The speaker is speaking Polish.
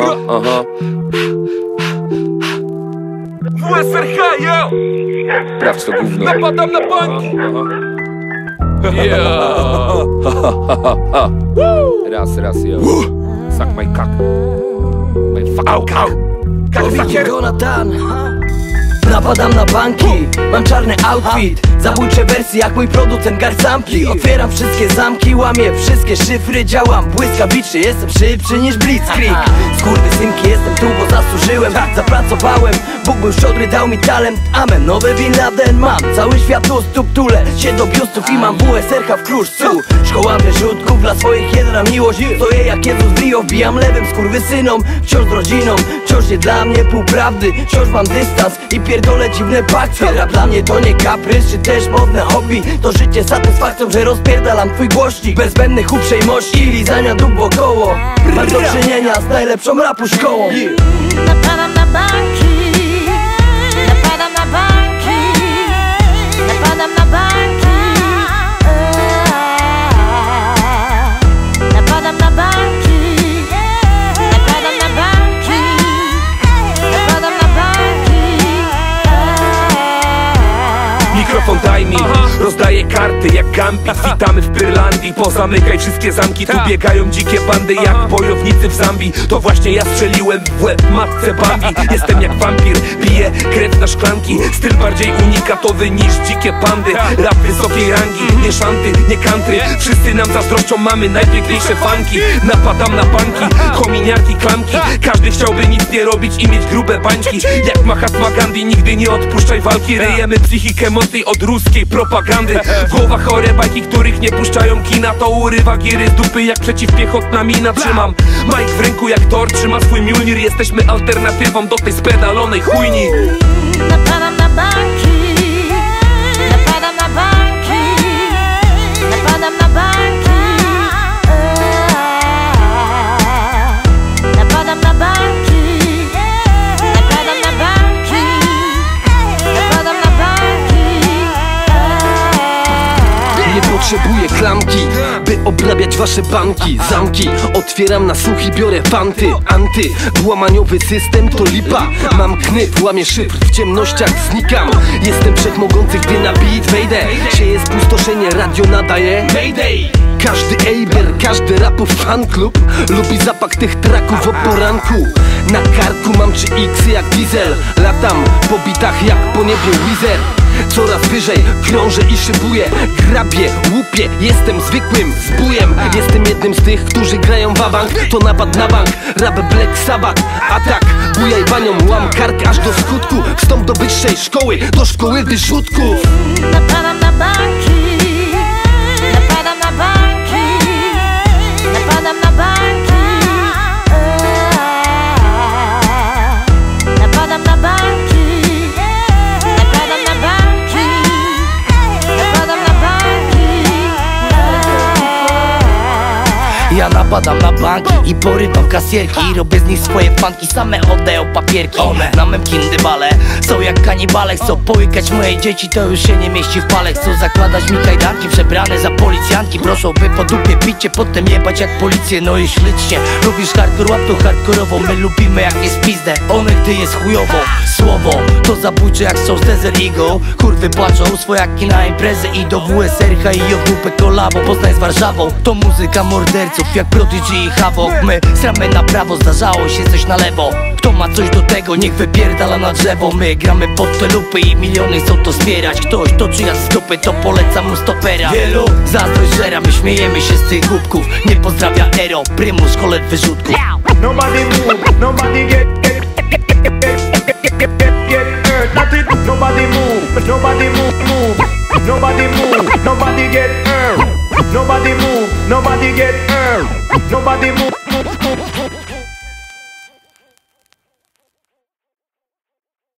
aha, aha. WSRH, yo! Sprawdź to gówno. Napadam na banki! Raz, raz, yo Suck my cock. My fuck Au, au! Kaksakier! Jonathan Napadam na banki, mam czarny outfit. Zabójcze wersje jak mój producent Garsampli Otwieram wszystkie zamki, łamię wszystkie szyfry. Działam błyskawicznie, jestem szybszy niż Blitzkrieg. Synki, jestem tu, bo zasłużyłem. Zapracowałem, Bóg był szczodry, dał mi talent Amen, nowy Bin Laden mam Cały świat u stóp, tulę się do biustów I mam WSRH w kruszcu Szkoła wyrzutków, dla swoich jedna miłość Stoję jak Jezus w Rio, wbijam lewym skurwysynom Wciąż z rodziną, wciąż nie dla mnie półprawdy Wciąż mam dystans i pierdolę dziwne bakcje Rap dla mnie to nie kaprys, czy też modne hobby To życie satysfakcją, że rozpierdalam twój głośnik Bez zbędnych uprzejmości i lizania dób wokoło Mam do czynienia z najlepszą rapu szkołą na banki Napadam na banki. Napadam na banki. Napadam na banki. Napadam na banki. Mikrofon daj mi, rozdaję karty jak Gambit. Witamy w Pyrlandii, pozamykaj wszystkie zamki. Tu biegają dzikie bandy jak bojownicy w Zambii. To właśnie ja strzeliłem w łeb matce Bambi. Jestem jak wampir, szklanki. Styl bardziej unikatowy niż dzikie pandy. Rap wysokiej rangi, nie szanty, nie country Wszyscy nam zazdroszczą, mamy najpiękniejsze fanki. Napadam na banki, kominiarki, klamki. Każdy chciałby nic nie robić i mieć grube bańki. Jak Mahatma Gandhi, nigdy nie odpuszczaj walki. Ryjemy psychikę mocniej od ruskiej propagandy. W głowach chore bajki, których nie puszczają kina. To urywa giry dupy jak przeciwpiechotna mina. Trzymam Mike w ręku jak Thor Trzyma swój Mjolnir, jesteśmy alternatywą do tej spedalonej chujni Not klamki, by obrabiać wasze banki. Zamki, otwieram na słuch i biorę fanty Anty, włamaniowy system to lipa. Mam knyt, łamię szyfr, w ciemnościach znikam. Jestem wszechmogący, gdy na beat wejdę. Sieje spustoszenie, radio nadaje. Mayday! Każdy Eiber, każdy rapów fanklub Lubi zapach tych traków o poranku. Na karku mam 3X jak diesel. Latam po bitach jak po niebie Wizer Coraz wyżej krążę i szybuję Grabię, łupię, jestem zwykłym zbójem. Jestem jednym z tych, którzy grają wabank To napad na bank, rap Black Sabbath Atak, bujaj banią, łam kark aż do skutku Wstąp do wyższej szkoły, do szkoły wyrzutków. Napadam na banki Ja napadam na banki i porywam kasierki. Robię z nich swoje fanki, same oddają papierki. One na mem kindybale są jak kanibale Chcą połykać moje dzieci, to już się nie mieści w pale Chcą zakładać mi kajdanki, przebrane za policjantki. Proszą by po dupie bicie, potem jebać jak policję. No i śledźcie, lubisz hardcore, łap to hardkorowo My lubimy jak jest pizdę, one gdy jest chujowo Słowo, to zabójcze jak są z Desert Eagle. Kurwy płaczą, swojaki na imprezę i do WSRH i JWP kolabo. Poznań z Warszawą, to muzyka morderców jak Prodigy i Havoc. My sramy na prawo, zdarzało się coś na lewo. Kto ma coś do tego, niech wypierdala na drzewo. My gramy pod te lupy i miliony chcą to zbierać Ktoś to czy ja z dupy, to polecam mu stopera Wielu zazdrość żera, my śmiejemy się z tych głupków Nie pozdrawia Ero, prymus, kolet wyrzutku Nobody move, get, nobody get hurt Nobody move, nobody get hurt Nobody move.